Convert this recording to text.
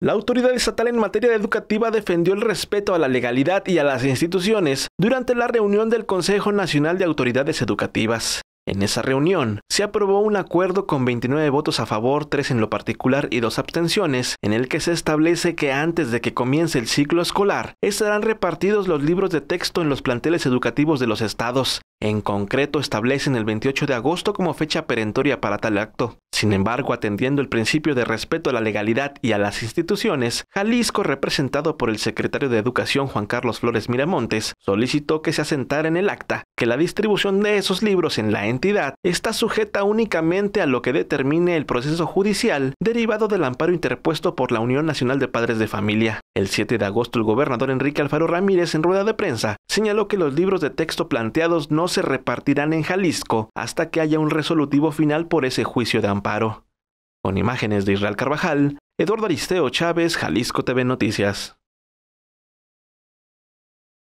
La autoridad estatal en materia educativa defendió el respeto a la legalidad y a las instituciones durante la reunión del Consejo Nacional de Autoridades Educativas. En esa reunión se aprobó un acuerdo con 29 votos a favor, 3 en lo particular y dos abstenciones, en el que se establece que antes de que comience el ciclo escolar estarán repartidos los libros de texto en los planteles educativos de los estados. En concreto, establecen el 28 de agosto como fecha perentoria para tal acto. Sin embargo, atendiendo el principio de respeto a la legalidad y a las instituciones, Jalisco, representado por el secretario de Educación Juan Carlos Flores Miramontes, solicitó que se asentara en el acta que la distribución de esos libros en la entidad está sujeta únicamente a lo que determine el proceso judicial derivado del amparo interpuesto por la Unión Nacional de Padres de Familia. El 7 de agosto, el gobernador Enrique Alfaro Ramírez, en rueda de prensa, señaló que los libros de texto planteados no se repartirán en Jalisco hasta que haya un resolutivo final por ese juicio de amparo. Con imágenes de Israel Carvajal, Eduardo Aristeo Chávez, Jalisco TV Noticias.